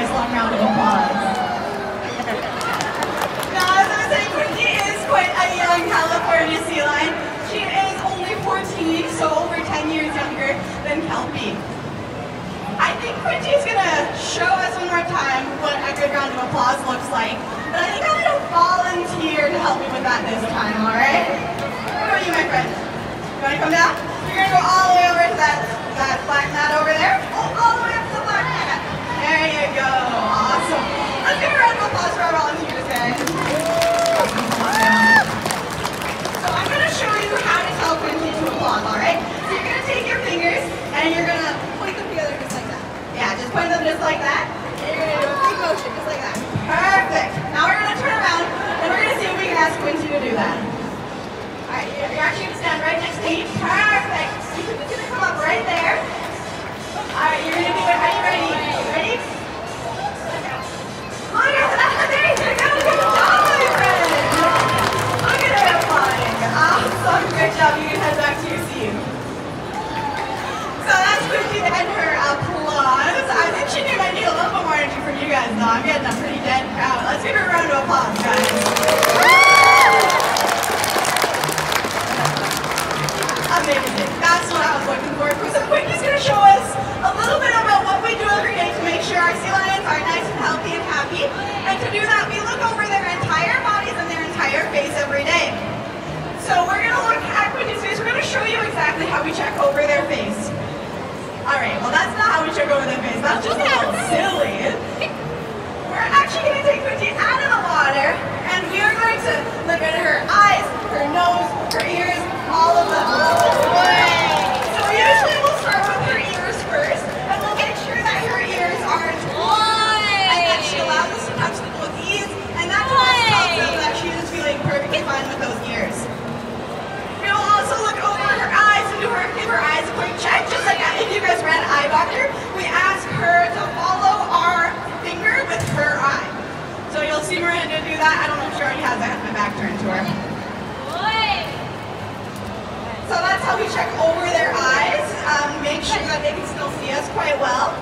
nice long round of applause. Now, as I was saying, Quinty is quite a young California sea lion. She is only 14, so over 10 years younger than Kelpie. I think Quinty's gonna show us one more time what a good round of applause looks like. But I think I'm gonna volunteer to help me with that this time, alright? What about you, my friend? You wanna come down? You're gonna go all the way over to that, that black mat over there. Go. Awesome. Let's give a round of applause for our. So I'm gonna show you how to tell Quinty to applaud, alright? So you're gonna take your fingers and you're gonna point them together just like that. Yeah, just point them just like that. Motion just like that. Perfect. Now we're gonna turn around and we're gonna see if we can ask Quinty to do that. Alright, you're actually stand right next to me. Perfect. You're gonna come up right there. Alright, you're gonna do I'm getting a pretty dead crowd. Let's give her a round of applause, guys. Amazing. That's what I was looking for. So Quinty's going to show us a little bit about what we do every day to make sure our sea lions are nice and healthy and happy. And to do that, we look over their entire bodies and their entire face every day. So we're going to look at Quinty's face. We're going to show you exactly how we check over their face. All right, well that's not how we check over their face. That's just a little silly. We're actually going to take Quinty out of the water and we are going to look at her eyes, her nose, her ears, all of them. So usually we'll start with her ears first and we'll make sure that her ears aren't and that she allows us to touch them with ease and that just tells them that she is feeling perfectly fine with those ears. We'll also look over her eyes and do her, give her eyes a quick check, just like if you guys read Eye Doctor, we ask her to follow our finger with her eye. So you'll see Miranda do that. I don't know if she already has. I have my back turned to her. So that's how we check over their eyes, um, make sure that they can still see us quite well.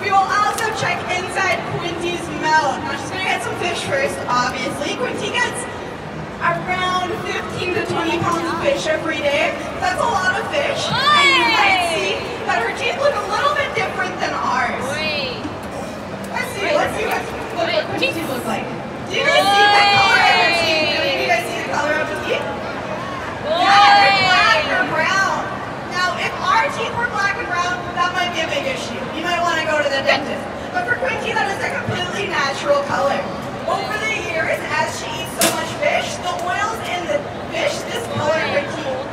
We will also check inside Quinty's mouth. Now she's gonna get some fish first, obviously. Quinty gets around 15 to 20 pounds of fish every day. That's a lot of fish. And you might see that her teeth look a little bit different than ours. Let's see, let's see what, what, what Quinty's teeth look like. Do you guys see the color of her teeth? Do you guys see the color of her teeth? Yeah, they're black or brown. Now, if our teeth were black and brown, that might be a big issue. You might want to go to the dentist. But for Quinty, that is a completely natural color. Over the years, as she eats so much fish, the oils in the fish discolor her teeth.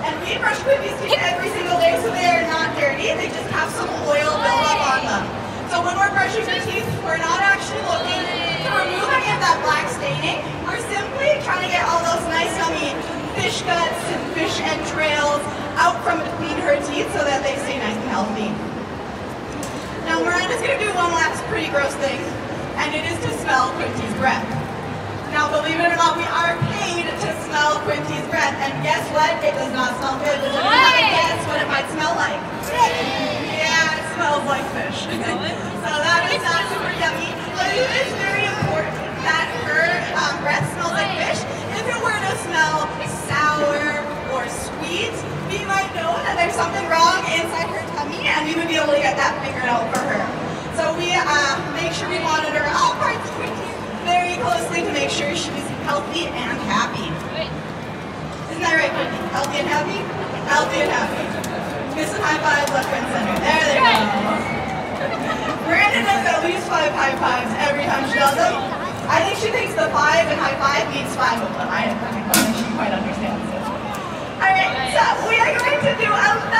And we brush teeth every single day so they are not dirty. They just have some oil built up on them. So when we're brushing her teeth, we're not actually looking to remove any of that black staining. We're simply trying to get all those nice yummy fish guts and fish entrails out from between her teeth so that they stay nice and healthy. Now Miranda's gonna do one last pretty gross thing, and it is to smell Quinty's breath. Now believe it or not, we are paid to smell Quinty's breath, and guess what? It does not smell good. Does anyone have a guess what it might smell like? Yeah, it smells like fish. so that is not super yummy, but it is very important that her um, breath smells like fish. If it were to smell sour or sweet, we might know that there's something wrong inside her tummy, and we would be able to get that figured out for her. So we uh, make sure we monitor closely to make sure she she's healthy and happy. Isn't that right, Quinty? Healthy and happy? Healthy and happy. Give some high fives left, right, center. There they go. Miranda does at least five high fives every time she does them. I think she thinks the five and high five means five of them. I don't think she quite understands it. Alright, so we are going to do another